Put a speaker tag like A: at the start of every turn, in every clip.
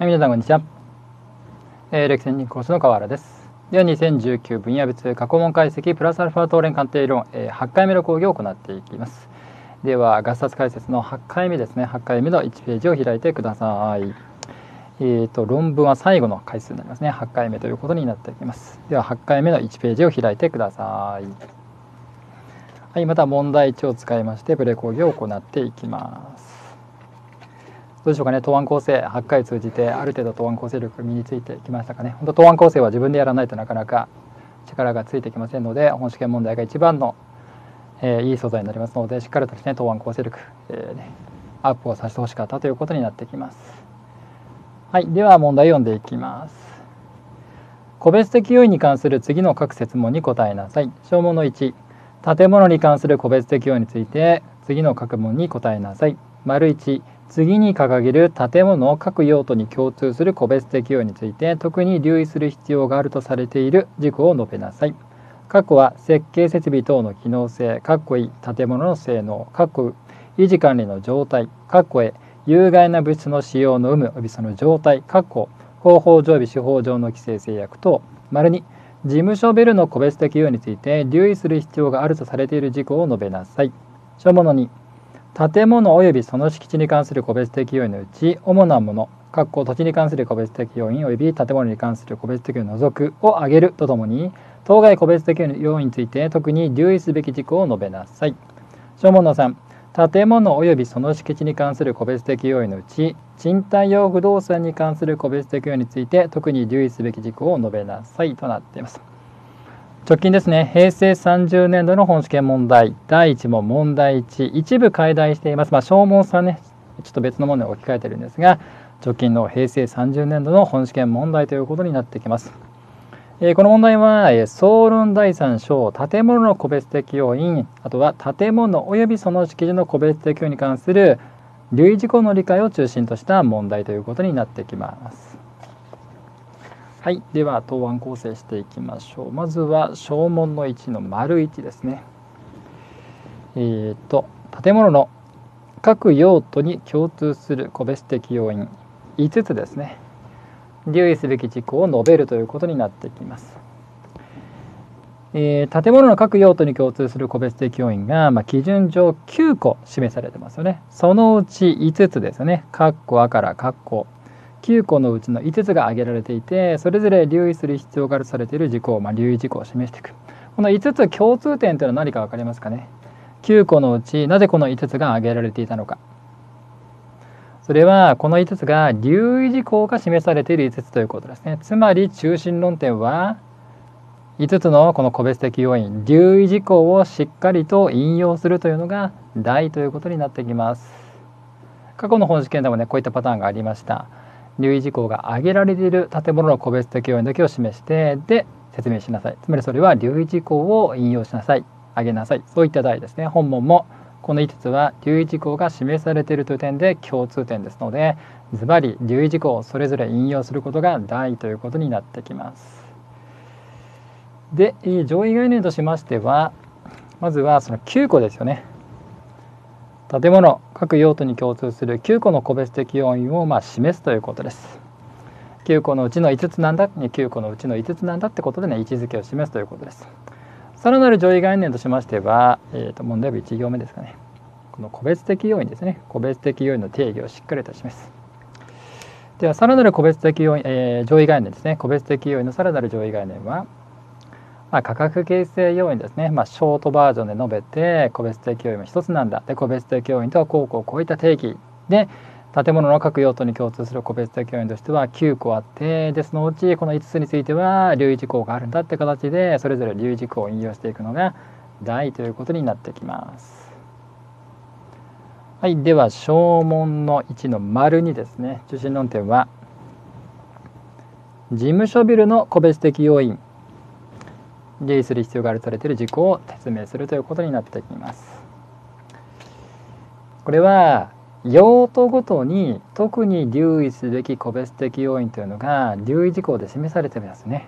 A: はい、皆さんこんにちは。えー、歴戦人講師の河原です。では2019分野別過去問解析プラスアルファ東連鑑定論、えー、8回目の講義を行っていきます。では合冊解説の8回目ですね、8回目の1ページを開いてください。えーと、論文は最後の回数になりますね。8回目ということになっていきます。では8回目の1ページを開いてください。はい、また問題1を使いましてプレ講義を行っていきます。どうでしょうかね。答案構成8回通じてある程度答案構成力が身についてきましたかね。本当答案構成は自分でやらないとなかなか力がついてきませんので本試験問題が一番の、えー、いい素材になりますのでしっかりとですね答案構成力、えーね、アップをさせてほしかったということになってきます。はい。では問題読んでいきます。個別的要因に関する次の各設問に答えなさい。小問の1建物に関する個別的要因について次の各問に答えなさい。丸1次に掲げる建物を各用途に共通する個別的用について特に留意する必要があるとされている事項を述べなさい。括弧は設計設備等の機能性、括弧い建物の性能、括弧維持管理の状態、括弧へ有害な物質の使用の有無及びその状態、括弧方法上備手法上の規制制約等、丸に事務所ビルの個別的用について留意する必要があるとされている事項を述べなさい。書物に建物及びその敷地に関する個別的要因のうち主なもの土地に関する個別的要因及び建物に関する個別的要因を除くを挙げるとともに当該個別的要因について特に留意すべき事項を述べなさい。小問の3建物及びその敷地に関する個別的要因のうち賃貸用不動産に関する個別的要因について特に留意すべき事項を述べなさいとなっています。直近ですね平成30年度の本試験問題第1問問題1一部解題していますまあ小問さんねちょっと別のものに置き換えてるんですが直近の平成30年度の本試験問題ということになってきます。えー、この問題は、えー、総論第3章建物の個別的要因あとは建物及びその敷地の個別的要因に関する留意事項の理解を中心とした問題ということになってきます。はい、では答案構成していきましょう。まずは小問の1の丸1ですね。えーと、建物の各用途に共通する個別的要因5つですね。留意すべき事項を述べるということになってきます。えー、建物の各用途に共通する個別的要因が、まあ、基準上9個示されてますよね。そのうち5つですね。括弧あから括弧9個のうちの5つが挙げられていてそれぞれ留意する必要があるとされている事項、まあ、留意事項を示していく。この5つ共通点というのは何か分かりますかね？9個のうちなぜこの5つが挙げられていたのか。それはこの5つが留意事項が示されている5つということですね。つまり中心論点は5つのこの個別的要因留意事項をしっかりと引用するというのが大ということになってきます。過去の本試験でもねこういったパターンがありました。留意事項が挙げられている建物の個別的要因だけを示してで説明しなさい。つまりそれは留意事項を引用しなさい。挙げなさい。そういった題ですね。本文もこの5つは留意事項が示されているという点で共通点ですのでズバリ留意事項をそれぞれ引用することが大ということになってきます。で上位概念としましてはまずはその9個ですよね。建物各用途に共通する9個の個別的要因をま示すということです。9個のうちの5つなんだ9個のうちの5つなんだってことでね位置づけを示すということです。さらなる上位概念としましては、えー、と問題文1行目ですかねこの個別的要因ですね個別的要因の定義をしっかりと示す。ではさらなる個別的要因、えー、上位概念ですね個別的要因のさらなる上位概念はまあ、価格形成要因ですね、まあ、ショートバージョンで述べて個別的要因は一つなんだ。で個別的要因とはこうこうこういった定義で建物の各用途に共通する個別的要因としては9個あってでそのうちこの5つについては留意事項があるんだって形でそれぞれ留意事項を引用していくのが大ということになってきます。はい、では小問の1の丸2ですね中心論点は事務所ビルの個別的要因。留意する必要があるとされている事項を説明するということになってきます。これは用途ごとに特に留意すべき個別的要因というのが留意事項で示されていますね。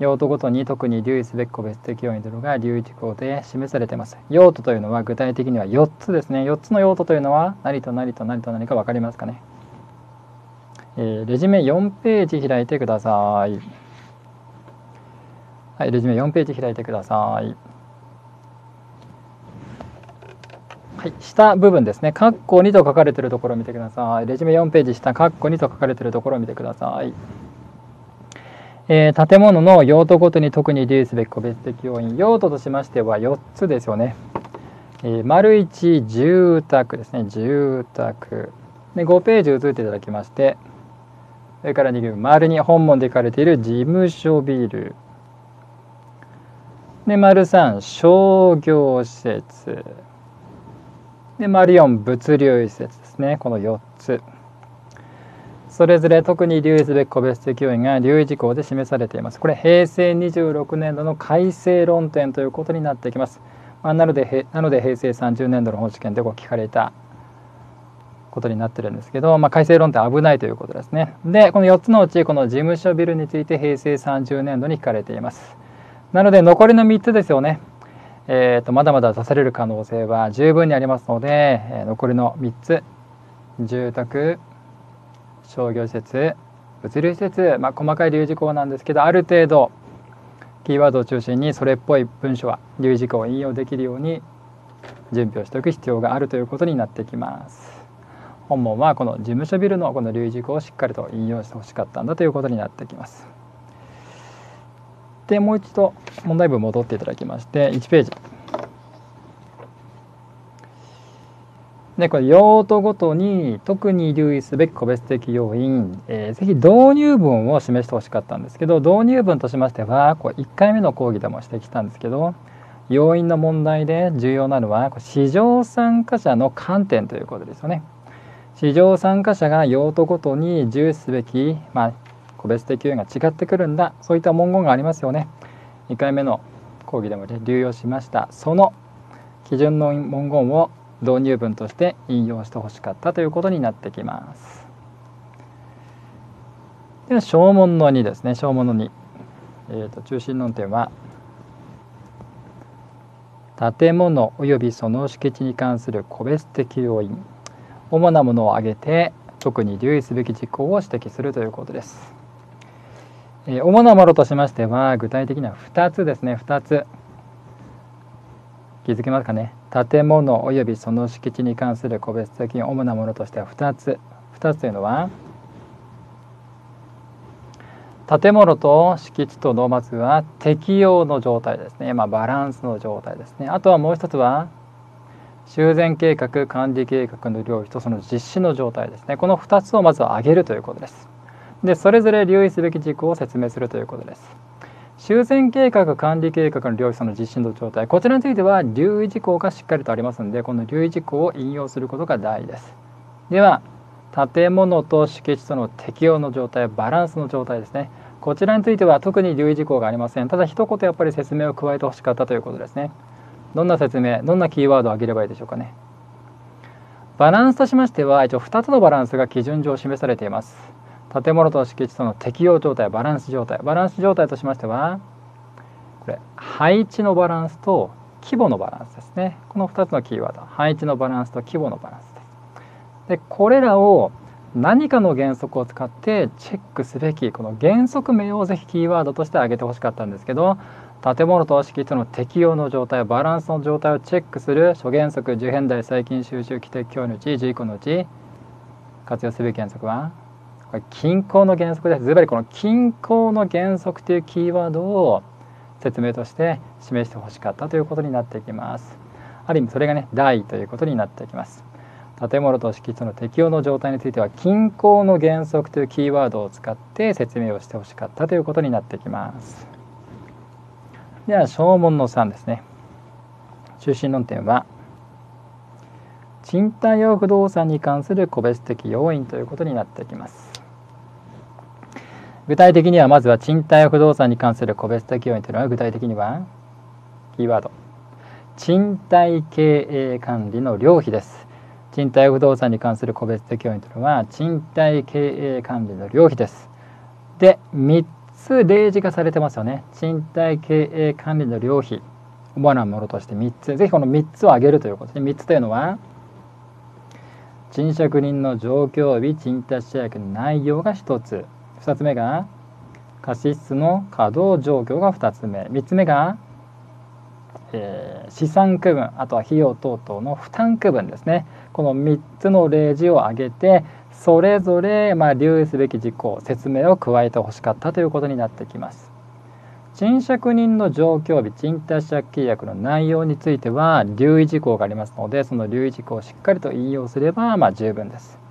A: 用途ごとに特に留意すべき個別的要因というのが留意事項で示されています。用途というのは具体的には4つですね。4つの用途というのは何と何と何と何か分かりますかね？えー、レジュメ4ページ開いてください。はい、レジュメ4ページ開いてください。はい、下部分ですね。カッコ2と書かれているところを見てください。レジュメ4ページ下、カッコ2と書かれているところを見てください。えー、建物の用途ごとに特に留意すべき個別的要因。用途としましては4つですよね。えー、丸1、住宅ですね。住宅。で、5ページ移っていただきまして、それから2行、丸2、本文で書かれている事務所ビル。で、丸3、商業施設。で、丸4、物流施設ですね。この4つ。それぞれ特に留意すべき個別的要因が留意事項で示されています。これ、平成26年度の改正論点ということになってきます。まあ、なので、なので平成30年度の本試験でご聞かれたことになってるんですけど、まあ、改正論点危ないということですね。で、この4つのうち、この事務所ビルについて平成30年度に聞かれています。なので残りの3つですよね。えーと、まだまだ出される可能性は十分にありますので、えー、残りの3つ住宅商業施設物流施設、まあ、細かい留意事項なんですけどある程度キーワードを中心にそれっぽい文章は留意事項を引用できるように準備をしておく必要があるということになってきます。本文はこの事務所ビルのこの留意事項をしっかりと引用してほしかったんだということになってきます。でもう一度問題文戻っていただきまして1ページでこれ用途ごとに特に留意すべき個別的要因、えー、ぜひ導入文を示してほしかったんですけど導入文としましてはこれ1回目の講義でも指摘したんですけど要因の問題で重要なのは市場参加者の観点ということですよね。市場参加者が用途ごとに重視すべき、まあ、個別的要因が違ってくるんだ。そういった文言がありますよね。2回目の講義でも流用しました。その基準の文言を導入文として引用してほしかったということになってきます。では小問の2ですね。小問の2、えーと、中心論点は建物及びその敷地に関する個別的要因。主なものを挙げて特に留意すべき事項を指摘するということです。え主なものとしましては具体的には2つですね。2つ。気づきますかね。建物及びその敷地に関する個別的に主なものとしては2つ。2つというのは建物と敷地とのまずは適用の状態ですね、まあ、バランスの状態ですね。あとはもう一つは修繕計画管理計画の領域とその実施の状態ですね。この2つをまずは挙げるということです。でそれぞれ留意すべき事項を説明するということです。修繕計画管理計画の領域その実施の状態。こちらについては留意事項がしっかりとありますのでこの留意事項を引用することが大事です。では建物と敷地との適用の状態バランスの状態ですね。こちらについては特に留意事項がありません。ただ一言やっぱり説明を加えてほしかったということですね。どんな説明どんなキーワードを挙げればいいでしょうかね。バランスとしましては一応2つのバランスが基準上示されています。建物と敷地との適用状態バランス状態。バランス状態としましてはこれ配置のバランスと規模のバランスですね。この2つのキーワード。配置のバランスと規模のバランスです。でこれらを何かの原則を使ってチェックすべきこの原則名をぜひキーワードとして挙げてほしかったんですけど建物と敷地との適用の状態バランスの状態をチェックする諸原則受変代最近収集規定教のうち11個のうち活用すべき原則は均衡の原則ですずばりこの均衡の原則というキーワードを説明として示してほしかったということになってきます。ある意味それがね大ということになってきます。建物と敷地の適用の状態については均衡の原則というキーワードを使って説明をしてほしかったということになってきます。では小問の3ですね。中心論点は賃貸用不動産に関する個別的要因ということになってきます。具体的にはまずは賃貸不動産に関する個別的要因というのは具体的にはキーワード。賃貸経営管理の料費です。賃貸不動産に関する個別的要因というのは賃貸経営管理の料費です。で3つ例示がされてますよね。賃貸経営管理の料費。主なものとして3つ。ぜひこの3つを挙げるということで3つというのは賃借人の状況及び賃貸借約の内容が1つ。2つ目が貸室の稼働状況が2つ目3つ目が、えー、資産区分あとは費用等々の負担区分ですねこの3つの例示を挙げてそれぞれまあ留意すべき事項説明を加えてほしかったということになってきます。賃借人の状況日賃貸借契約の内容については留意事項がありますのでその留意事項をしっかりと引用すればまあ十分です。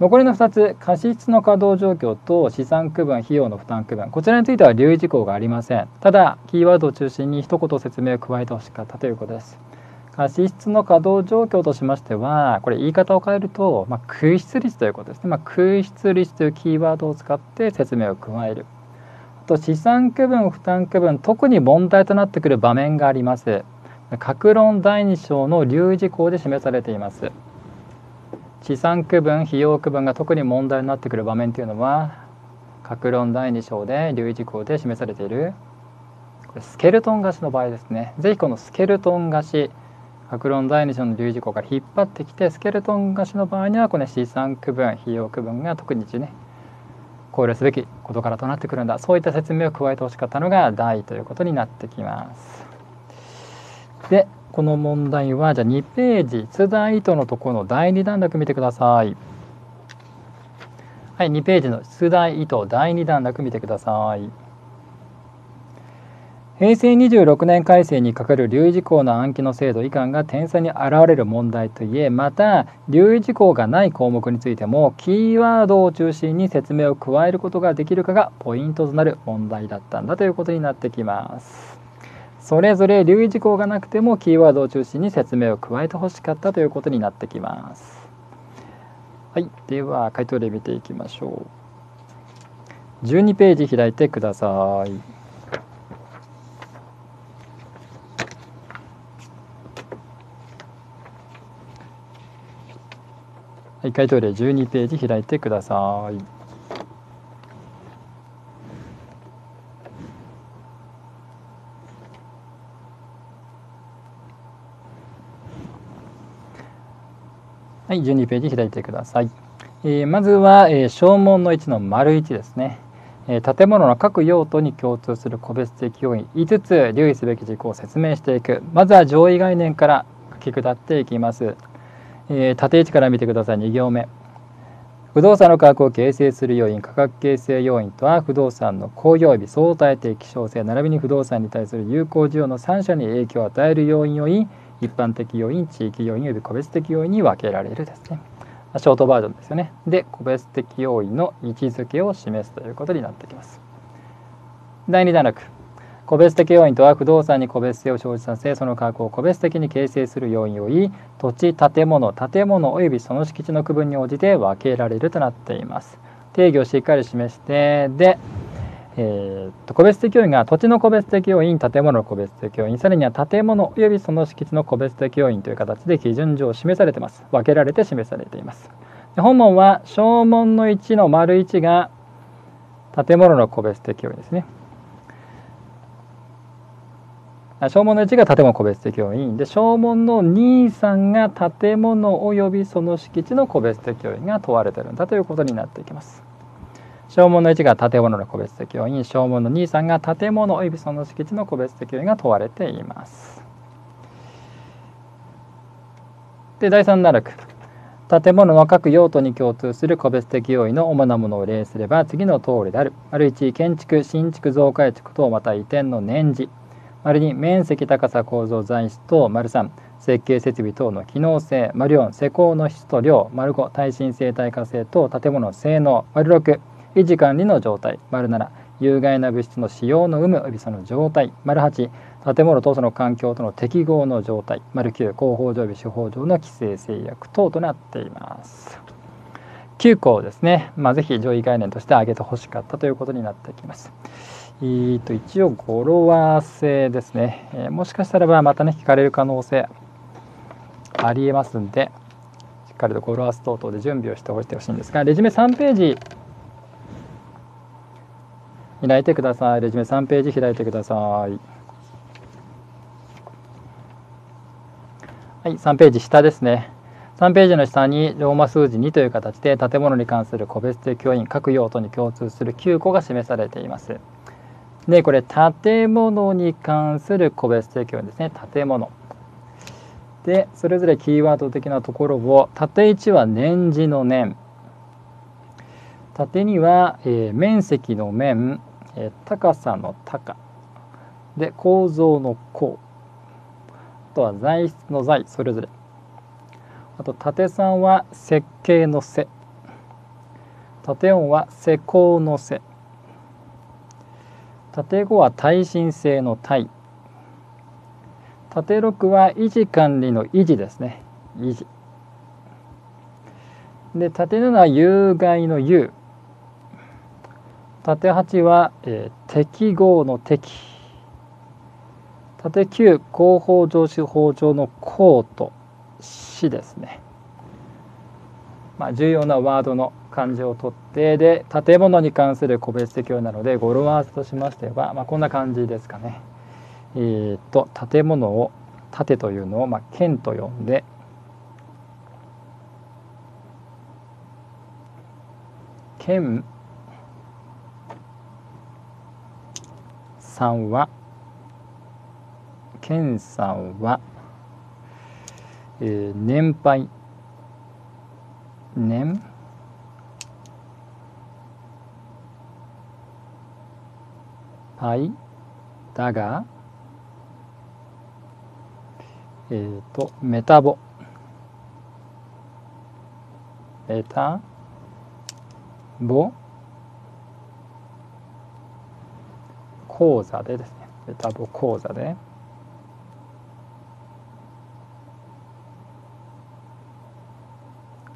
A: 残りの2つ貸し室の稼働状況と資産区分費用の負担区分。こちらについては留意事項がありません。ただキーワードを中心に一言説明を加えてほしかったということです。貸室の稼働状況としましてはこれ言い方を変えると、まあ、空室率ということですね、まあ、空室率というキーワードを使って説明を加える。あと資産区分負担区分特に問題となってくる場面があります。各論第2章の留意事項で示されています。資産区分費用区分が特に問題になってくる場面というのは各論第2章で留意事項で示されている。これスケルトン貸しの場合ですね。是非このスケルトン貸し各論第2章の留意事項から引っ張ってきてスケルトン貸しの場合にはこの資産区分費用区分が特にね。考慮すべき事柄となってくるんだ。そういった説明を加えてほしかったのが第ということになってきます。でこの問題はじゃあ2ページ出題意図のところの第2段落見てください。はい、2ページの出題意図第2段落見てください。平成26年改正にかかる留意事項の暗記の制度以下が点差に現れる問題といえまた留意事項がない項目についてもキーワードを中心に説明を加えることができるかがポイントとなる問題だったんだということになってきます。それぞれ留意事項がなくてもキーワードを中心に説明を加えてほしかったということになってきます。はい、では回答例見ていきましょう。12ページ開いてください。はい、回答例12ページ開いてください。はい、12ページ開いてください。えー、まずは、えー、小問の1の丸1ですね。えー、建物の各用途に共通する個別的要因5つ留意すべき事項を説明していく。まずは上位概念から書き下っていきます。え、縦位置から見てください。2行目。不動産の価格を形成する要因価格形成要因とは不動産の公用日相対的希少性並びに不動産に対する有効需要の3者に影響を与える要因を言い一般的要因地域要因及び個別的要因に分けられるですね。ショートバージョンですよね。で個別的要因の位置づけを示すということになってきます。第2段落。個別的要因とは不動産に個別性を生じさせその価格を個別的に形成する要因を言い土地建物建物及びその敷地の区分に応じて分けられるとなっています。定義をしっかり示してでえー、と個別的要因が土地の個別的要因建物の個別的要因さらには建物及びその敷地の個別的要因という形で基準上示されています。分けられて示されています。で本文は小問の1の丸1が建物の個別的要因ですね。小問の1が建物個別的要因で小問の2、3が建物及びその敷地の個別的要因が問われてるんだということになっていきます。小問の1が建物の個別的要因小問の2、3が建物及びその敷地の個別的要因が問われています。で第3段落建物の各用途に共通する個別的要因の主なものを例すれば次の通りである。丸1建築新築増改築等また移転の年次。丸2面積高さ構造材質等丸3設計設備等の機能性。丸4施工の質と量。丸5耐震生態化性等。建物の性能。丸6維持管理の状態。丸7有害な物質の使用の有無及びその状態。丸8建物とその環境との適合の状態。丸9広報上備手法上の規制制約等となっています。9項ですね、まあ、ぜひ上位概念として挙げてほしかったということになってきます。えーと、一応語呂合わせですね、えー、もしかしたらばまたね聞かれる可能性ありえますんでしっかりと語呂合わせ等々で準備をしておいてほしいんですがレジュメ3ページ。開いてください。レジュメ3ページ開いてください。はい、3ページ下ですね。3ページの下にローマ数字2という形で建物に関する個別的教員各用途に共通する9個が示されています。でこれ建物に関する個別的教員ですね建物。でそれぞれキーワード的なところを縦1は年次の年縦には、えー、面積の面、えー、高さの高。で構造の構あとは材質の材それぞれ。あと縦3は設計のせ。縦4は施工のせ。縦5は耐震性の耐。縦6は維持管理の維持ですね。維持。で縦7は有害の有。縦8は、えー、適合の適縦9広報上司法上の項と死ですね。まあ、重要なワードの漢字を取ってで建物に関する個別適用なので語呂合わせとしましては、まあ、こんな感じですかね。えー、っと建物を建というのを、まあ、県と呼んで県さんは県さんはえー、年配。年？配？だがえっ、ー、とメタボ。メタボ？講座でですねメタボ講座で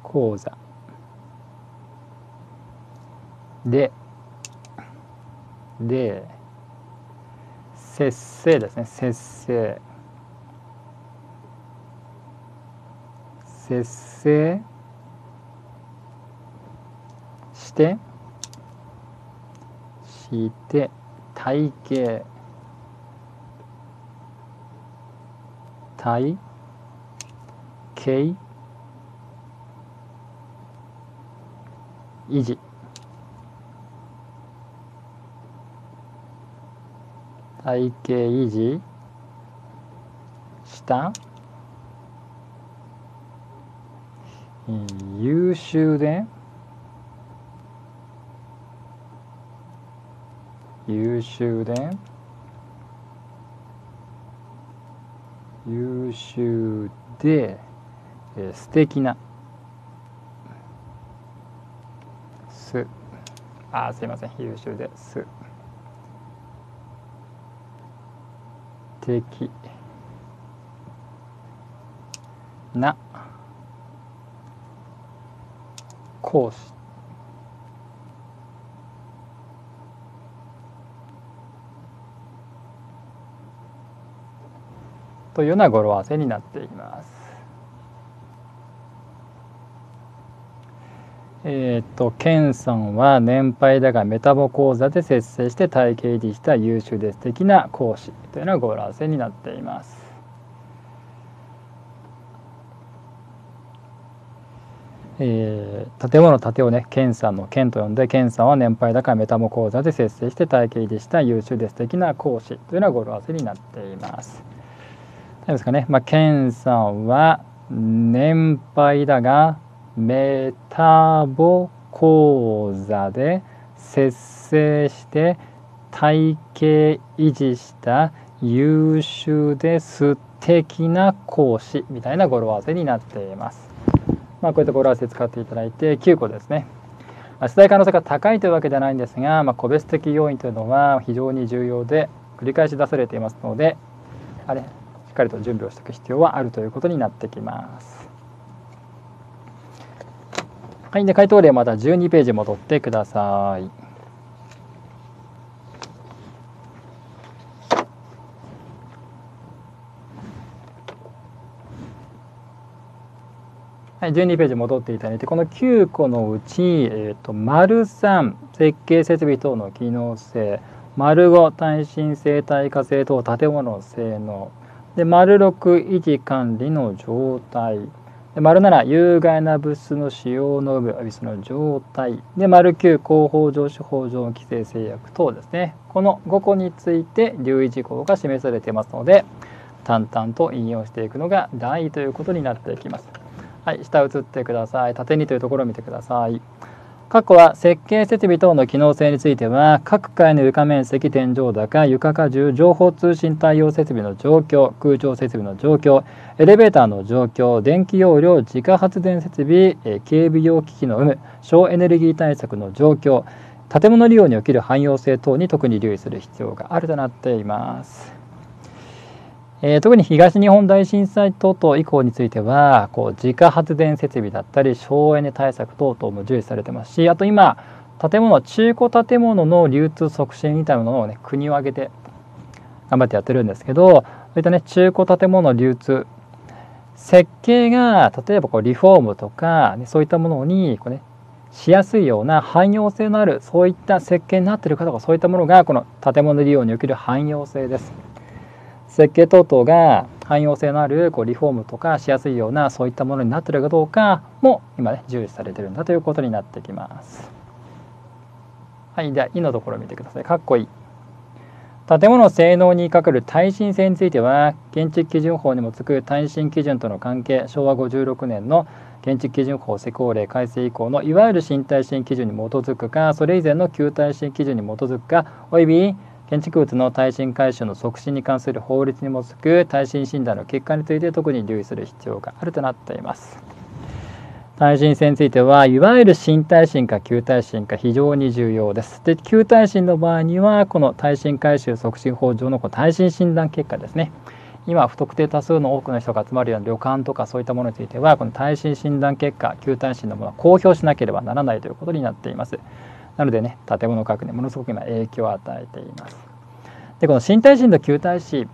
A: 講座。でで節制ですね。節制。節制。してして体型。体？型維持。体型維持。した優秀で。優秀で優秀で、えー、素敵な。す。あすいません。優秀です。的な。講師というような語呂合わせになっています。えー、っとケンさんは年配だがメタボ講座で節制して体系維持した優秀で素敵な講師というのは語呂合わせになっています。えー、建物建てをねケンさんのケンと呼んでケンさんは年配だからメタボ講座で節制して体系維持した優秀で素敵な講師というのは語呂合わせになっています。何ですかね、まあ、ケンさんは年配だがメタボ講座で節制して体型維持した優秀で素敵な講師みたいな語呂合わせになっています。まあ、こういった語呂合わせ使っていただいて9個ですね。まあ、世代可能性が高いというわけではないんですが、まあ、個別的要因というのは非常に重要で繰り返し出されていますのであれ？しっかりと準備をしておく必要はあるということになってきます。はい、で回答例また12ページ戻ってください。はい、12ページ戻っていただいてこの9個のうち、えーと、丸3設計設備等の機能性丸5耐震性耐火性等建物性能で丸6維持管理の状態で丸7有害な物質の使用の有無あるいはその状態で丸9広報上司法上規制制約等ですねこの5個について留意事項が示されていますので淡々と引用していくのが大ということになっていきます。はい、下移ってください。縦にというところを見てください。括弧は設計設備等の機能性については各階の床面積天井高床荷重情報通信対応設備の状況空調設備の状況エレベーターの状況電気容量自家発電設備警備用機器の有無省エネルギー対策の状況建物利用における汎用性等に特に留意する必要があるとなっています。えー、特に東日本大震災等々以降についてはこう自家発電設備だったり省エネ対策等々も重視されてますしあと今建物中古建物の流通促進みたいなものをね国を挙げて頑張ってやってるんですけどそういったね中古建物流通設計が例えばこうリフォームとか、ね、そういったものにこう、ね、しやすいような汎用性のあるそういった設計になっているかとかそういったものがこの建物利用における汎用性です。設計等々が汎用性のあるこうリフォームとかしやすいようなそういったものになってるかどうかも今ね重視されてるんだということになってきます。はい、では「い」のところを見てください。かっこいい。建物性能にかかる耐震性については建築基準法にもつく耐震基準との関係昭和56年の建築基準法施行令改正以降のいわゆる新耐震基準に基づくかそれ以前の旧耐震基準に基づくかおよび建築物の耐震改修の促進に関する法律に基づく耐震診断の結果について特に留意する必要があるとなっています。耐震性についてはいわゆる新耐震か旧耐震か非常に重要です。で旧耐震の場合にはこの耐震改修促進法上の耐震診断結果ですね今不特定多数の多くの人が集まるような旅館とかそういったものについてはこの耐震診断結果旧耐震のものは公表しなければならないということになっています。なのでね建物確認ものすごく今影響を与えています。でこの新耐震と旧耐震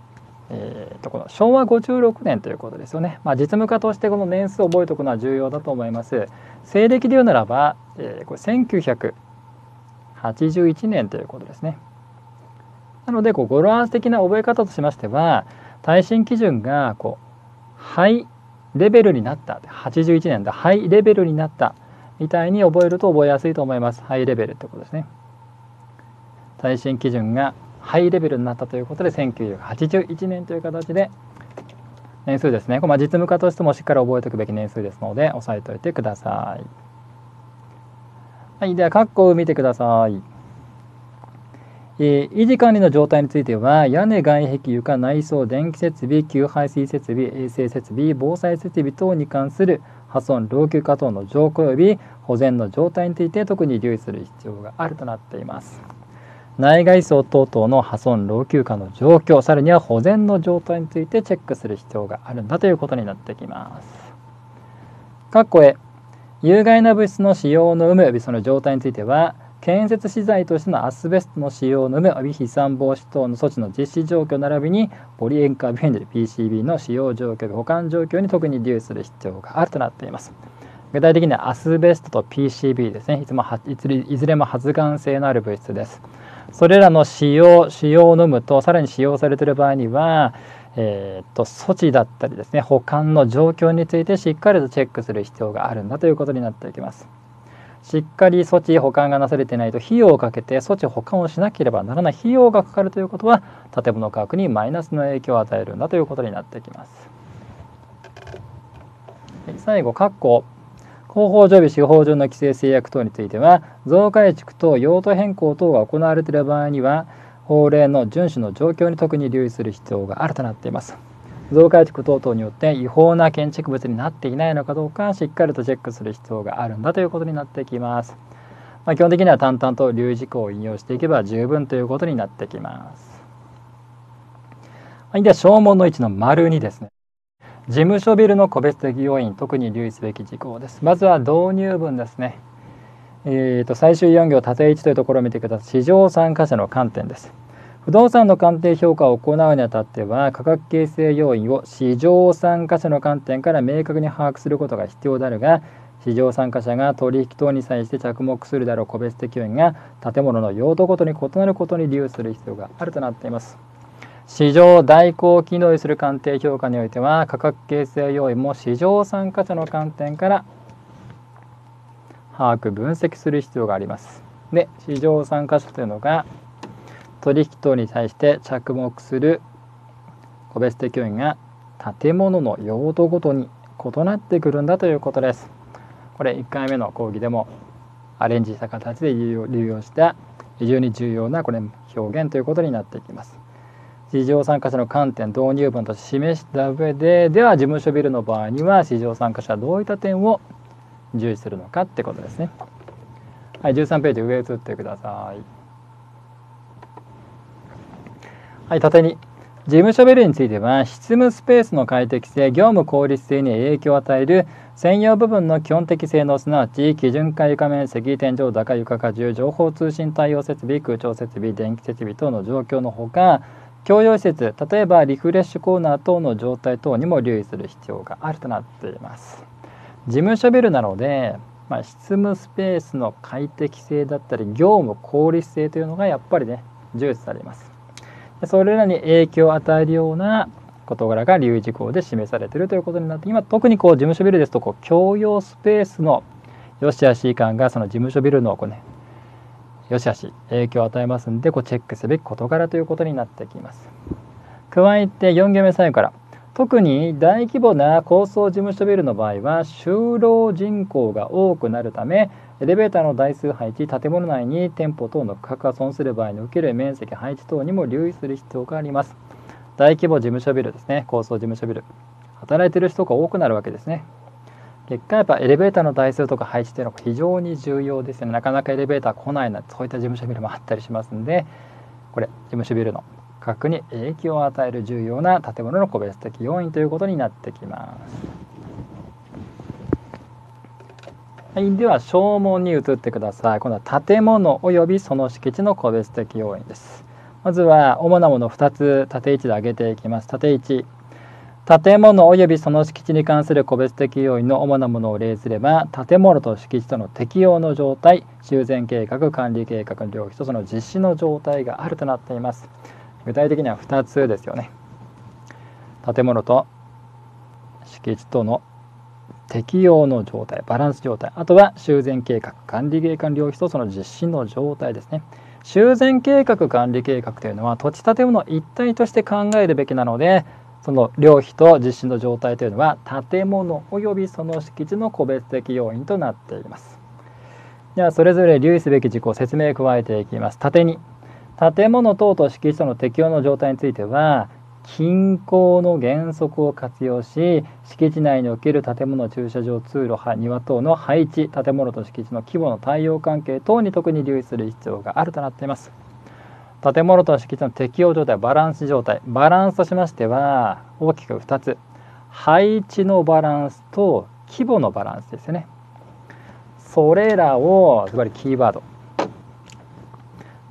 A: えー、とこの昭和56年ということですよね、まあ、実務家としてこの年数を覚えておくのは重要だと思います。西暦で言うならば、えー、これ1981年ということですね。なのでこう語呂合わせ的な覚え方としましては耐震基準がこうハイレベルになった。81年だハイレベルになった。みたいに覚えると覚えやすいと思います。ハイレベルってことですね。耐震基準がハイレベルになったということで1981年という形で年数ですね。これま、実務家としてもしっかり覚えておくべき年数ですので押さえておいてください。はい、では括弧を見てください。え、維持管理の状態については屋根外壁床内装電気設備給排水設備衛生設備防災設備等に関する破損老朽化等の状況及び保全の状態について特に留意する必要があるとなっています。内外装等々の破損老朽化の状況さらには保全の状態についてチェックする必要があるんだということになってきます。括弧へ有害な物質の使用の有無及びその状態については建設資材としてのアスベストの使用の有無及び飛散防止等の措置の実施状況並びにポリ塩化ビフェンデル PCB の使用状況保管状況に特に留意する必要があるとなっています。具体的にはアスベストと PCB ですね。いつもいずれも発がん性のある物質です。それらの使用使用の有無とさらに使用されている場合にはえー、と措置だったりですね保管の状況についてしっかりとチェックする必要があるんだということになっていきます。しっかり措置保管がなされていないと費用をかけて措置保管をしなければならない費用がかかるということは建物価格にマイナスの影響を与えるんだということになってきます。最後、括弧広報常備司法上の規制制約等については増改築等用途変更等が行われている場合には法令の遵守の状況に特に留意する必要があるとなっています。増改築等々によって違法な建築物になっていないのかどうかしっかりとチェックする必要があるんだということになってきます。まあ、基本的には淡々と留意事項を引用していけば十分ということになってきます。はい、では正門の位置の丸2ですね。事務所ビルの個別的要因特に留意すべき事項です。まずは導入文ですね。えーと、最終4行縦1というところを見てください。市場参加者の観点です。不動産の鑑定評価を行うにあたっては価格形成要因を市場参加者の観点から明確に把握することが必要であるが市場参加者が取引等に際して着目するであろう個別的要因が建物の用途ごとに異なることに理由する必要があるとなっています。市場代行機能する鑑定評価においては価格形成要因も市場参加者の観点から把握分析する必要があります。で市場参加者というのが取引等に対して着目する個別的要因が建物の用途ごとに異なってくるんだということです。これ1回目の講義でもアレンジした形で流用した非常に重要なこれ表現ということになっていきます。市場参加者の観点導入文と示した上ででは事務所ビルの場合には市場参加者はどういった点を重視するのかってことですね。はい、13ページ上移ってください。はい、縦に。事務所ビルについては執務スペースの快適性業務効率性に影響を与える専用部分の基本的性能すなわち基準化床面積天井高床荷重情報通信対応設備空調設備電気設備等の状況のほか共用施設例えばリフレッシュコーナー等の状態等にも留意する必要があるとなっています。事務所ビルなので、まあ、執務スペースの快適性だったり業務効率性というのがやっぱりね重視されます。それらに影響を与えるような事柄が留意事項で示されているということになって今特にこう事務所ビルですとこう共用スペースの良し悪し感がその事務所ビルのこうねよしあし影響を与えますんでこうチェックすべき事柄ということになってきます。加えて4行目最後から特に大規模な高層事務所ビルの場合は就労人口が多くなるためエレベーターの台数配置建物内に店舗等の区画が損する場合における面積配置等にも留意する必要があります。大規模事務所ビルですね。高層事務所ビル。働いてる人が多くなるわけですね。結果やっぱエレベーターの台数とか配置というのが非常に重要ですよね。なかなかエレベーター来ないなそういった事務所ビルもあったりしますんでこれ事務所ビルの価格に影響を与える重要な建物の個別的要因ということになってきます。はい、では正門に移ってください。今度は建物及びその敷地の個別的要因です。まずは主なもの2つ縦位置で挙げていきます。縦位置建物及びその敷地に関する個別的要因の主なものを例すれば建物と敷地との適用の状態修繕計画管理計画の両費とその実施の状態があるとなっています具体的には2つですよね建物と敷地との適用の状態バランス状態あとは修繕計画管理計画両費とその実施の状態ですね修繕計画管理計画というのは土地建物一体として考えるべきなのでその量費と実施の状態というのは建物及びその敷地の個別的要因となっています。ではそれぞれ留意すべき事項説明を加えていきます。縦に建物等と敷地との適用の状態については均衡の原則を活用し敷地内における建物駐車場通路庭等の配置建物と敷地の規模の対応関係等に特に留意する必要があるとなっています。建物と敷地の適用状態バランス状態バランスとしましては大きく2つ。配置のバランスと規模のバランスですよね。それらをズバリキーワード。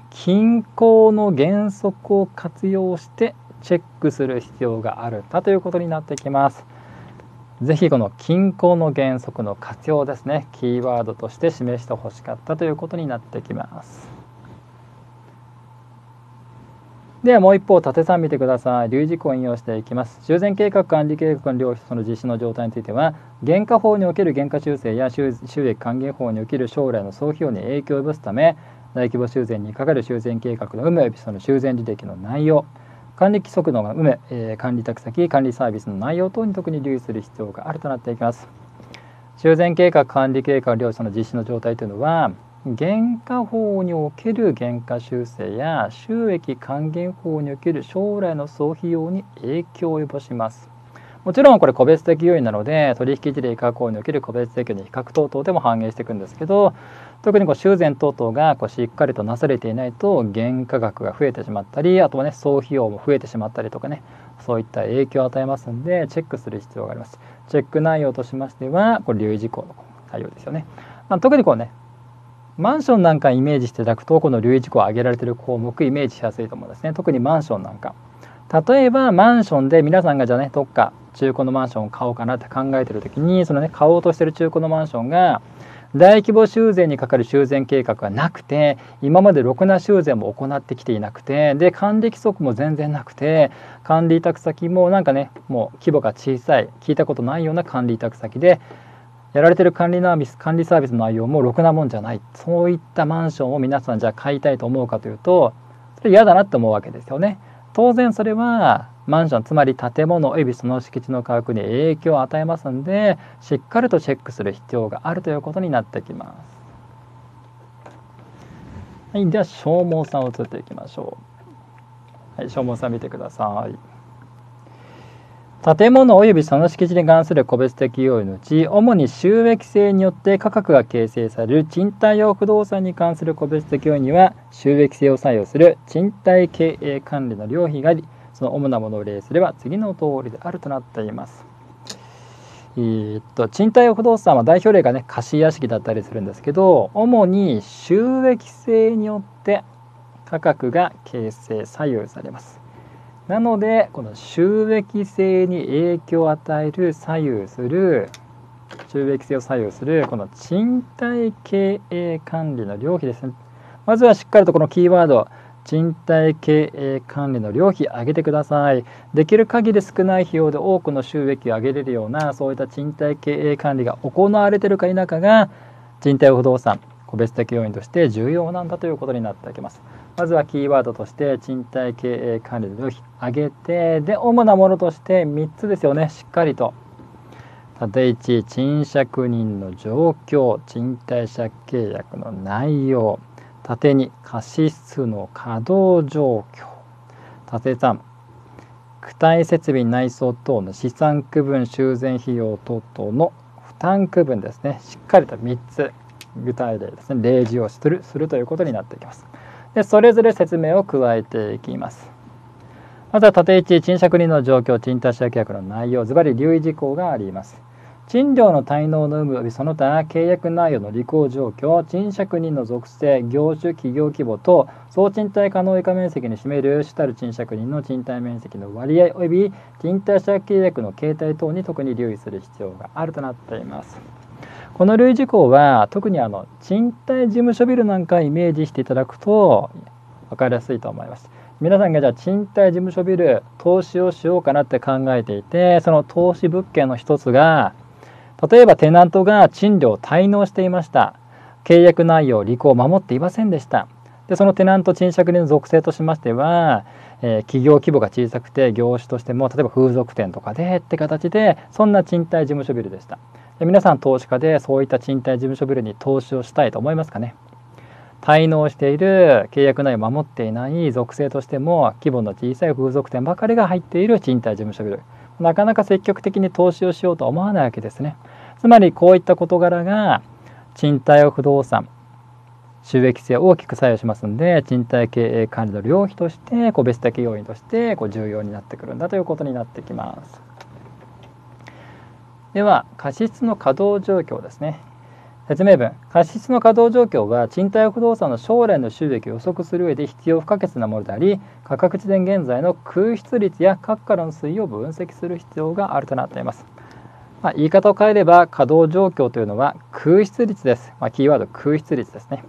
A: 均衡の原則を活用してチェックする必要がある。だということになってきます。ぜひこの均衡の原則の活用ですね。キーワードとして示してほしかったということになってきます。ではもう一方縦算見てください。留意事項を引用していきます。修繕計画管理計画の両費その実施の状態については原価法における原価修正や収益還元法における将来の総費用に影響を及ぼすため大規模修繕にかかる修繕計画の有無及びその修繕履歴の内容管理規則の有無、えー、管理託先管理サービスの内容等に特に留意する必要があるとなっていきます修繕計画管理計画両費その実施の状態というのは原価法における原価修正や収益還元法における将来の総費用に影響を及ぼします。もちろんこれ個別的要因なので取引事例加工における個別的に比較等々でも反映していくんですけど特にこう修繕等々がこうしっかりとなされていないと原価額が増えてしまったりあとはね総費用も増えてしまったりとかねそういった影響を与えますんでチェックする必要があります。チェック内容としましてはこれ留意事項の対応ですよね。まあ、特にこうねマンションなんかイメージしていただくとこの留意事項を挙げられている項目イメージしやすいと思うんですね特にマンションなんか例えばマンションで皆さんがじゃあねどっか中古のマンションを買おうかなって考えてる時にそのね買おうとしてる中古のマンションが大規模修繕にかかる修繕計画がなくて今までろくな修繕も行ってきていなくてで管理規則も全然なくて管理委託先もなんかねもう規模が小さい聞いたことないような管理委託先でやられてる管理サービス管理サービスの内容もろくなもんじゃないそういったマンションを皆さんじゃあ買いたいと思うかというとそれ嫌だなって思うわけですよね。当然それはマンションつまり建物およびその敷地の価格に影響を与えますんでしっかりとチェックする必要があるということになってきます。はい、では消耗さんを移っていきましょう。はい、消耗さん見てください。建物及びその敷地に関する個別的要因のうち主に収益性によって価格が形成される賃貸用不動産に関する個別的要因には収益性を左右する賃貸経営管理の料費がありその主なものを例すれば次の通りであるとなっています。えー、っと賃貸不動産は代表例がね貸屋敷だったりするんですけど主に収益性によって価格が形成左右されます。なのでこの収益性に影響を与える左右する収益性を左右するこの賃貸経営管理の料費ですねまずはしっかりとこのキーワード賃貸経営管理の料費上げてください。できる限り少ない費用で多くの収益を上げれるようなそういった賃貸経営管理が行われてるか否かが賃貸不動産個別的要因として重要なんだということになってきます。まずはキーワードとして賃貸経営管理の料費上げてで主なものとして3つですよね。しっかりと。縦1賃借人の状況賃貸借契約の内容。縦2貸室の稼働状況。縦3躯体設備内装等の資産区分修繕費用等々の負担区分ですね。しっかりと3つ具体例ですね。例示をするするということになっていきます。でそれぞれ説明を加えていきます。まずは縦1賃借人の状況賃貸借契約の内容ズバリ留意事項があります。賃料の滞納の有無及びその他契約内容の履行状況賃借人の属性業種企業規模と総賃貸可能以下面積に占める主たる賃借人の賃貸面積の割合及び賃貸借契約の形態等に特に留意する必要があるとなっています。この類事項は特にあの賃貸事務所ビルなんかイメージしていただくと分かりやすいと思います。皆さんがじゃあ賃貸事務所ビル投資をしようかなって考えていてその投資物件の一つが例えばテナントが賃料を滞納していました。契約内容履行を守っていませんでした。でそのテナント賃借人の属性としましては、えー、企業規模が小さくて業種としても例えば風俗店とかでって形でそんな賃貸事務所ビルでした。で皆さん投資家でそういった賃貸事務所ビルに投資をしたいと思いますかね。滞納している契約内容を守っていない属性としても規模の小さい風俗店ばかりが入っている賃貸事務所ビル。なかなか積極的に投資をしようと思わないわけですね。つまりこういった事柄が賃貸を不動産収益性を大きく左右しますので賃貸経営管理の領域として個別的要因としてこう重要になってくるんだということになってきます。では過失の稼働状況ですね。説明文貸室の稼働状況は賃貸不動産の将来の収益を予測する上で必要不可欠なものであり価格地点現在の空室率や各からの推移を分析する必要があるとなっています。まあ、言い方を変えれば稼働状況というのは空室率です。まあ、キーワード空室率ですね。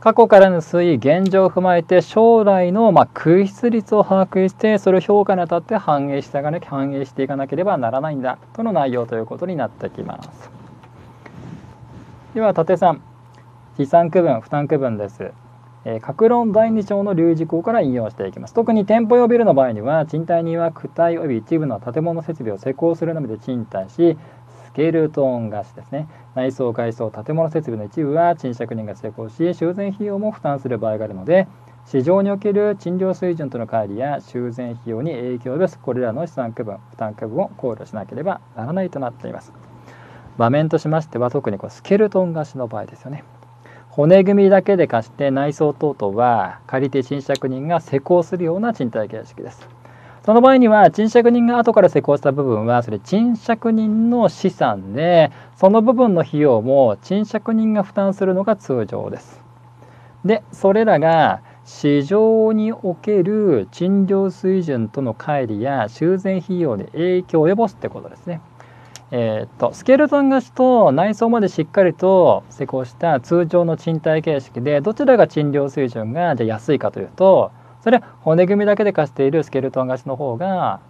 A: 過去からの推移現状を踏まえて将来のま空室率を把握してそれを評価にあたって反映していかなきゃ反映していかなければならないんだとの内容ということになってきます。では縦3資産区分負担区分です。えー、格論第2章の留意事項から引用していきます。特に店舗用ビルの場合には賃貸人は躯体及び一部の建物設備を施工するのみで賃貸しスケルトン貸しですね内装外装建物設備の一部は賃借人が施工し修繕費用も負担する場合があるので市場における賃料水準との乖離や修繕費用に影響を及ぼすこれらの資産区分負担区分を考慮しなければならないとなっています。場面としましては特にこうスケルトン貸しの場合ですよね。骨組みだけで貸して内装等々は借り手賃借人が施工するような賃貸形式です。その場合には賃借人が後から施工した部分はそれ賃借人の資産でその部分の費用も賃借人が負担するのが通常です。でそれらが市場における賃料水準との乖離や修繕費用に影響を及ぼすってことですね。えー、っとスケルトン貸しと内装までしっかりと施工した通常の賃貸形式でどちらが賃料水準がじゃ安いかというとそれは骨組みだけで貸しているスケルトン貸しの方が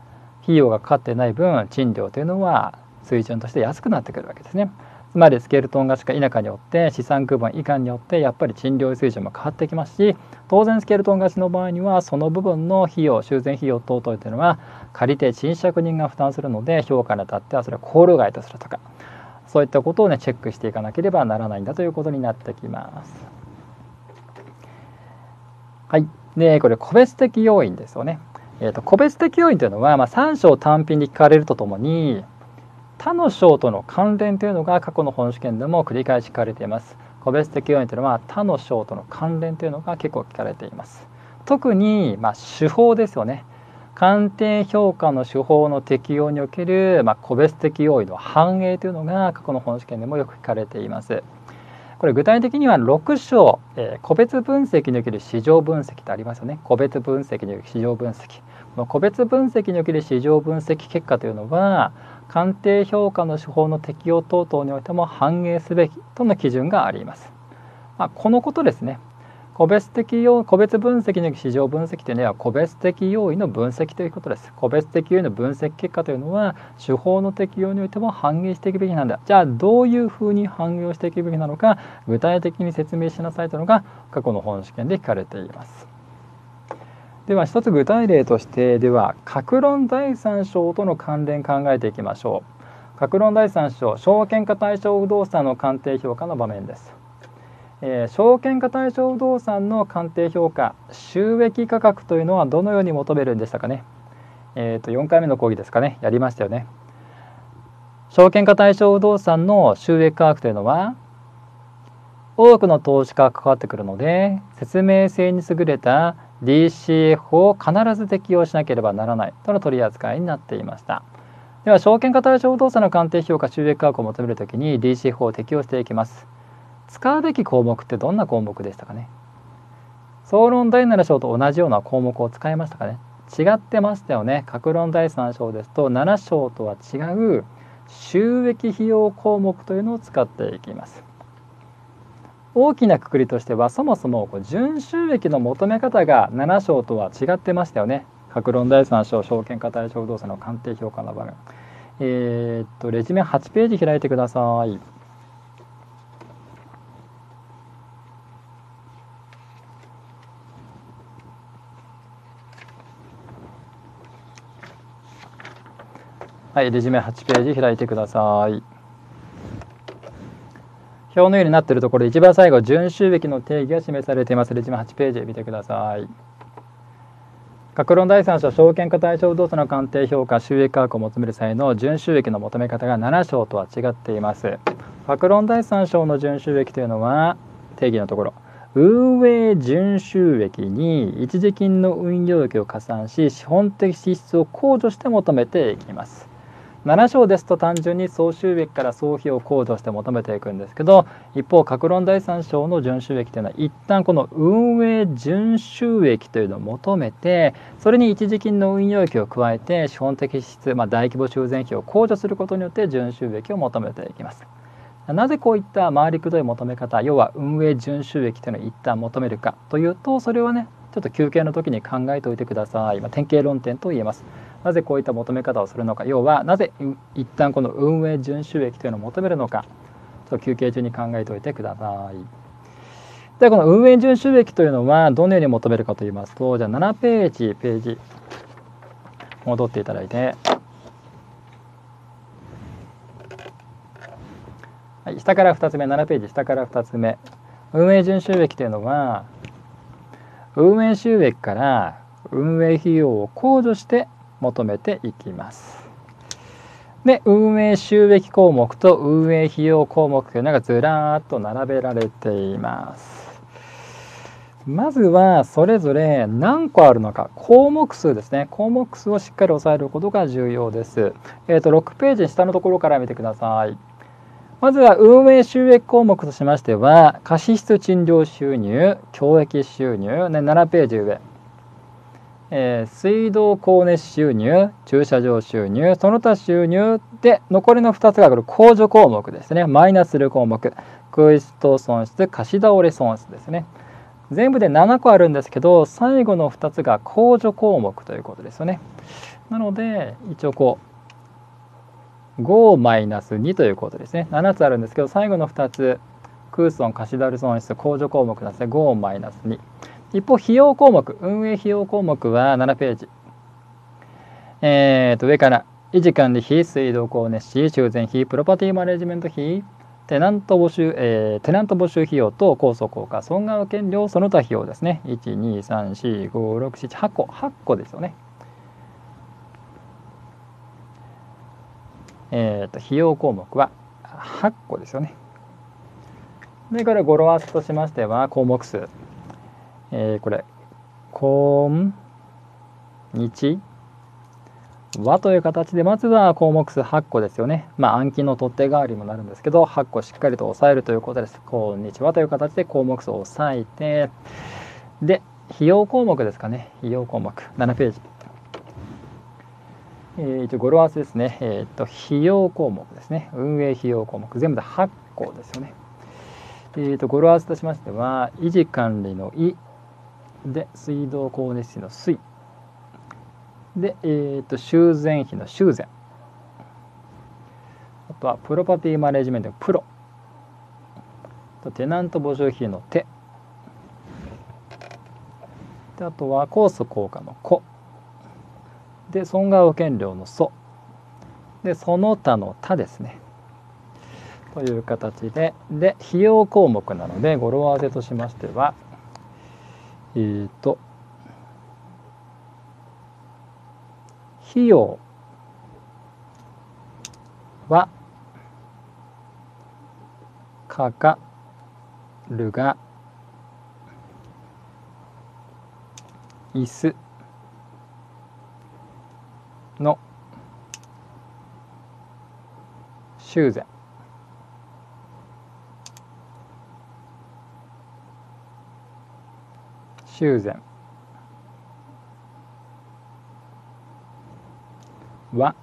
A: 費用がかかってない分賃料というのは水準として安くなってくるわけですね。つまりスケルトン貸しか否かによって資産区分以下によってやっぱり賃料水準も変わってきますし当然スケルトン貸しの場合にはその部分の費用修繕費用等々というのは借り手賃借人が負担するので評価にあたってはそれは考慮外とするとかそういったことをねチェックしていかなければならないんだということになってきます。はい、でこれ個別的要因ですよね。えーと、個別的要因というのは、まあ、3章単品に聞かれるとともに他の章との関連というのが過去の本試験でも繰り返し聞かれています。個別的要因というのは他の章との関連というのが結構聞かれています。特にまあ手法ですよね。鑑定評価の手法の適用における、まあ、個別的要因の反映というのが過去の本試験でもよく聞かれています。これ具体的には6章、えー、個別分析における市場分析ってありますよね。個別分析における市場分析。この個別分析における市場分析結果というのは鑑定評価の手法の適用等々においても反映すべきとの基準があります。まあ、このことですね。個別的要個別分析の市場分析というのは個別的要因の分析ということです。個別的要因の分析結果というのは手法の適用においても反映していくべきなんだ。じゃあどういうふうに反映していくべきなのか具体的に説明しなさいというのが過去の本試験で聞かれています。では一つ具体例としてでは格論第三章との関連考えていきましょう。格論第三章証券化対象不動産の鑑定評価の場面です、えー、証券化対象不動産の鑑定評価収益価格というのはどのように求めるんでしたかね。えっ、ー、と4回目の講義ですかね。やりましたよね。証券化対象不動産の収益価格というのは多くの投資家が関わってくるので説明性に優れた DCF を必ず適用しなければならないとの取り扱いになっていました。では証券化対象不動産の鑑定評価収益価格を求めるときに DCF を適用していきます。使うべき項目ってどんな項目でしたかね？総論第7章と同じような項目を使いましたかね？違ってましたよね。各論第3章ですと7章とは違う収益費用項目というのを使っていきます。大きなくくりとしてはそもそもこう純収益の求め方が7章とは違ってましたよね。各論第3章証券化対象不動産の鑑定評価の場面。えー、っとレジュメ8ページ開いてください。はい、レジュメ8ページ開いてください。表のようになっているところ一番最後純収益の定義が示されています。レジマ8ページ見てください。各論第三章証券化対象動産の鑑定評価収益価格を求める際の純収益の求め方が7章とは違っています。各論第三章の純収益というのは定義のところ。運営純収益に一時金の運用益を加算し資本的支出を控除して求めていきます。7章ですと単純に総収益から総費を控除して求めていくんですけど一方各論第3章の純収益というのは一旦この運営純収益というのを求めてそれに一時金の運用益を加えて資本的支出、まあ、大規模修繕費を控除することによって純収益を求めていきます。なぜこういった回りくどい求め方要は運営純収益というのを一旦求めるかというとそれはねちょっと休憩の時に考えておいてください。まあ、典型論点と言えます。なぜこういった求め方をするのか。要はなぜ一旦この運営純収益というのを求めるのか。ちょっと休憩中に考えておいてください。でこの運営純収益というのはどのように求めるかと言いますとじゃあ7ページページ戻っていただいて、はい、下から2つ目7ページ下から2つ目。運営純収益というのは運営収益から運営費用を控除して求めていきます。で運営収益項目と運営費用項目というのがずらーっと並べられています。まずはそれぞれ何個あるのか項目数ですね項目数をしっかり押さえることが重要です。えーと、6ページ下のところから見てください。まずは運営収益項目としましては貸出賃料収入、教益収入、ね、7ページ上えー、水道光熱収入駐車場収入その他収入で残りの2つがこれ控除項目ですね。マイナスする項目。クイスト損失貸し倒れ損失ですね。全部で7個あるんですけど最後の2つが控除項目ということですよね。なので一応こう5マイナス2ということですね。7つあるんですけど最後の2つ空損貸し倒れ損失控除項目なんですね。5マイナス2一方費用項目。運営費用項目は7ページ。えー、と上から。維持管理費水道光熱費修繕費プロパティマネジメント費テナント募集、えー、テナント募集費用と高層効果損害保険料その他費用ですね。1、2、3、4、5、6、7、8個。8個ですよね。えーと、費用項目は8個ですよね。それ語呂合わせとしましては項目数。えー、これ「こんにちは」という形でまずは項目数8個ですよね。まあ暗記の取っ手代わりもなるんですけど8個しっかりと押さえるということです。こんにちはという形で項目数を押さえてで費用項目ですかね費用項目7ページ。えー、一応語呂合わせですね。えっ、と費用項目ですね。運営費用項目全部で8個ですよね。えーと、語呂合わせとしましては維持管理の「い」で水道光熱費の水。で、えーと、修繕費の修繕。あとはプロパティマネジメントのプロ。とテナント募集費の手。であとはコース効果の子。で損害保険料の素でその他の他ですね。という形で。で費用項目なので語呂合わせとしましてはえーと、費用はかかるが椅子の修繕。修繕は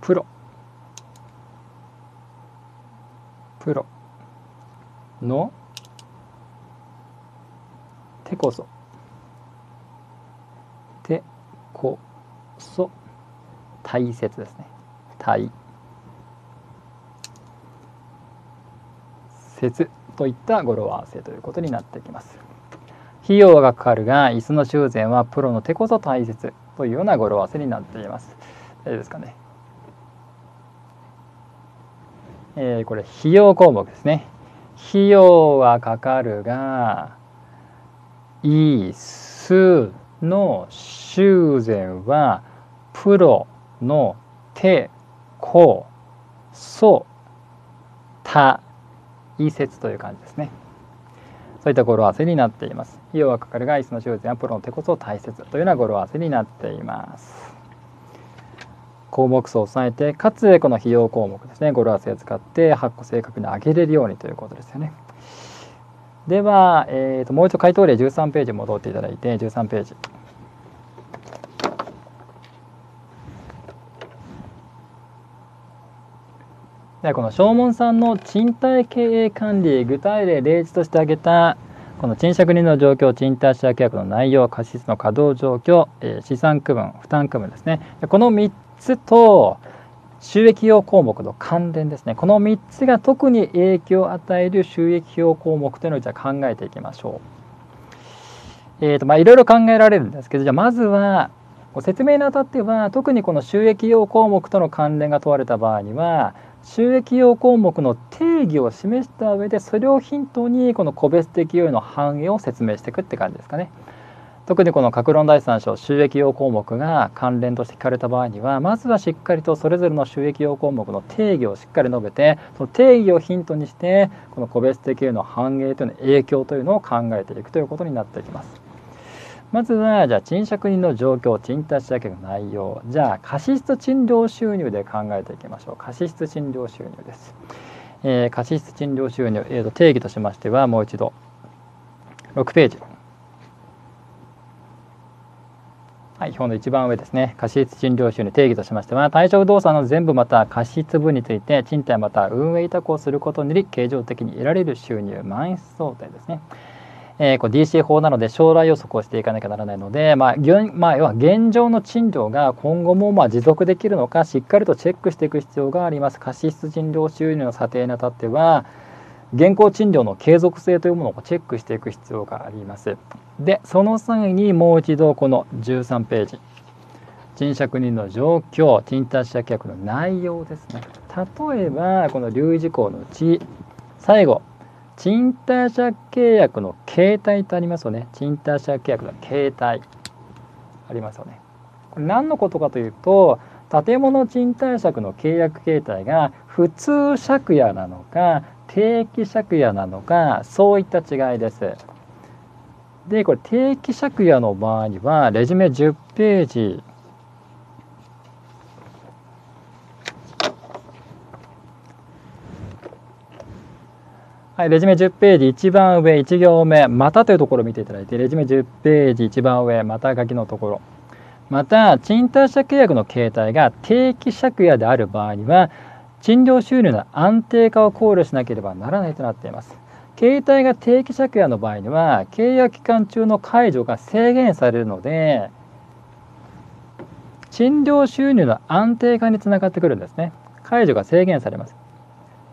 A: プロ。プロ。の。手こそ。手こそ。大切ですね。大。切。といった語呂合わせということになってきます。費用がかかるが椅子の修繕はプロの手こそ大切というような語呂合わせになっています。大丈夫ですかね。えー、これ費用項目ですね。費用はかかるが椅子の修繕はプロの手こそ大い説という感じですね。そういった語呂合わせになっています。費用がかかるが椅子の修繕はプロの手こそ大切というような語呂合わせになっています。項目数を押さえてかつこの費用項目ですね。語呂合わせを使って8個正確に上げれるようにということですよね。では、えーと、もう一度回答例13ページ戻っていただいて13ページ。ではこの正門さんの賃貸経営管理具体例例示として挙げたこの賃借人の状況賃貸借契約の内容貸しの稼働状況、えー、資産区分負担区分ですねこの3つと収益用項目の関連ですねこの3つが特に影響を与える収益用項目というのをじゃあ考えていきましょう。えーとまあ、いろいろ考えられるんですけどじゃあまずは説明にあたっては特にこの収益用項目との関連が問われた場合には収益用項目の定義を示した上でそれをヒントにこの個別的要因の反映を説明していくって感じですかね。特にこの各論第3章収益用項目が関連として聞かれた場合にはまずはしっかりとそれぞれの収益用項目の定義をしっかり述べてその定義をヒントにしてこの個別的への反映というの影響というのを考えていくということになってきます。まずはじゃあ賃借人の状況賃貸借の内容じゃあ貸出賃料収入で考えていきましょう。貸出賃料収入です、えー、貸出賃料収入、えー、と定義としましてはもう一度。6ページ。はい、表の一番上ですね。貸出賃料収入定義としましては対象不動産の全部また貸出分について賃貸また運営委託をすることにより経常的に得られる収入満室想定ですね。えー、こう DC 法なので将来予測をしていかなきゃならないので、まあまあ、要は現状の賃料が今後もまあ持続できるのかしっかりとチェックしていく必要があります。貸出賃料収入の査定にあたっては現行賃料の継続性というものをチェックしていく必要があります。でその際にもう一度この13ページ。賃借人の状況賃貸借約の内容ですね。例えばこの留意事項のうち最後賃貸借契約の形態とありますよね。賃貸借契約の形態。ありますよね。これ何のことかというと建物賃貸借の契約形態が普通借家なのか定期借家なのかそういった違いです。でこれ定期借家の場合にはレジュメ10ページはい、レジュメ10ページ一番上1行目またというところを見ていただいてレジュメ10ページ一番上また書きのところ。また賃貸借契約の形態が定期借家である場合には賃料収入の安定化を考慮しなければならないとなっています。携帯が定期借家の場合には契約期間中の解除が制限されるので賃料収入の安定化につながってくるんですね。解除が制限されます。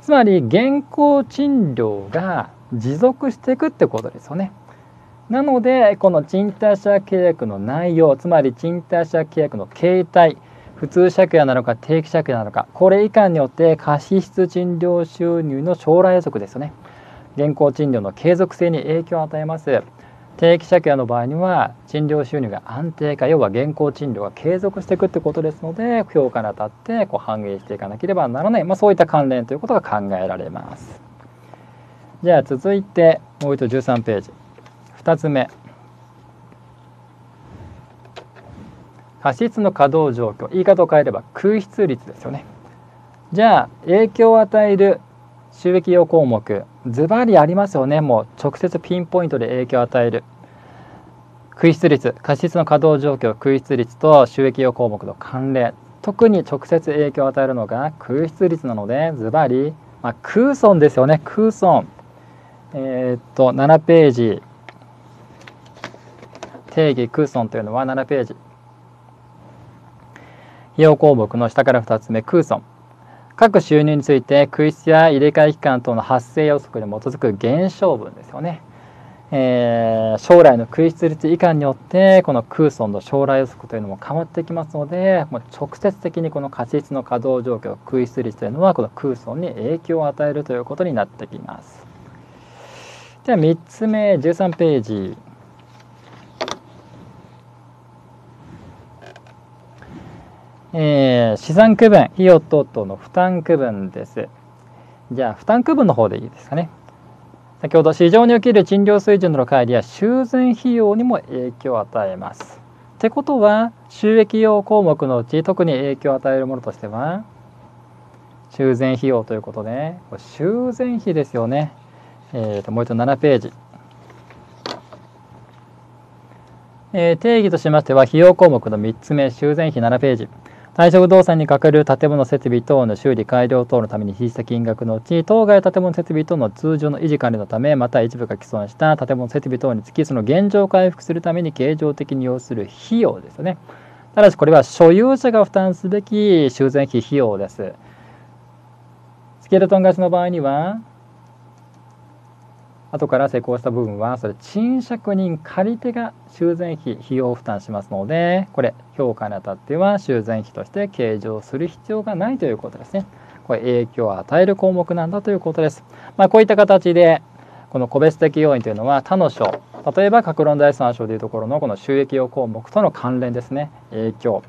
A: つまり現行賃料が持続していくってことですよね。なのでこの賃貸借契約の内容つまり賃貸借契約の形態普通借家なのか定期借家なのかこれ以下によって貸出賃料収入の将来予測ですよね現行賃料の継続性に影響を与えます定期借家の場合には賃料収入が安定化要は現行賃料が継続していくってことですので評価にあたってこう反映していかなければならない、まあ、そういった関連ということが考えられます。じゃあ続いてもう一度13ページ。2つ目。過失の稼働状況。言い方を変えれば空室率ですよね。じゃあ影響を与える収益用項目ズバリありますよね。もう直接ピンポイントで影響を与える。空室率過失の稼働状況空室率と収益用項目の関連。特に直接影響を与えるのが空室率なのでズバリ、まあ、空損ですよね。空損。えー、っと7ページ。定義空損というのは7ページ。費用項目の下から2つ目空損。各収入について空室や入れ替え期間等の発生予測に基づく減少分ですよね。えー、将来の空室率以下によってこの空損の将来予測というのも変わってきますのでもう直接的にこの過失の稼働状況空室率というのはこの空損に影響を与えるということになってきます。では3つ目13ページえー、資産区分費用等々の負担区分です。じゃあ負担区分の方でいいですかね。先ほど市場における賃料水準の乖離や修繕費用にも影響を与えます。ってことは収益用項目のうち特に影響を与えるものとしては修繕費用ということで修繕費ですよね、えー、ともう一度7ページ。えー、定義としましては費用項目の3つ目修繕費7ページ。対象不動産にかかる建物設備等の修理改良等のために引いた金額のうち当該建物設備等の通常の維持管理のためまた一部が既存した建物設備等につきその現状を回復するために経常的に要する費用ですよね。ただしこれは所有者が負担すべき修繕費費用です。スケルトン貸しの場合には後から施工した部分はそれ賃借人借り手が修繕費費用負担しますのでこれ評価にあたっては修繕費として計上する必要がないということですね。これ影響を与える項目なんだということです。まあ、こういった形でこの個別的要因というのは他の章例えば各論第3章でいうところのこの収益用項目との関連ですね影響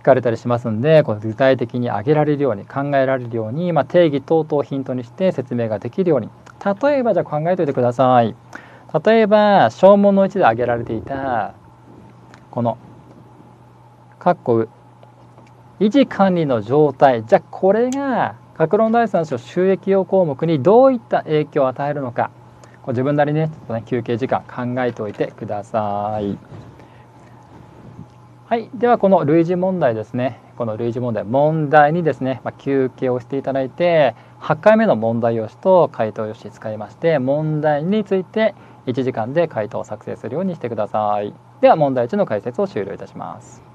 A: 聞かれたりしますんでこの具体的に挙げられるように考えられるように、まあ、定義等々をヒントにして説明ができるように例えばじゃあ考えておいてください。例えば小問の1で挙げられていたこの括弧維持管理の状態。じゃあこれが各論第三章収益用項目にどういった影響を与えるのか。こう自分なりにねちょっとね休憩時間考えておいてください。はい、ではこの類似問題ですね。この類似問題問題にですね、まあ、休憩をしていただいて8回目の問題用紙と回答用紙使いまして問題について1時間で回答を作成するようにしてください。では問題1の解説を終了いたします。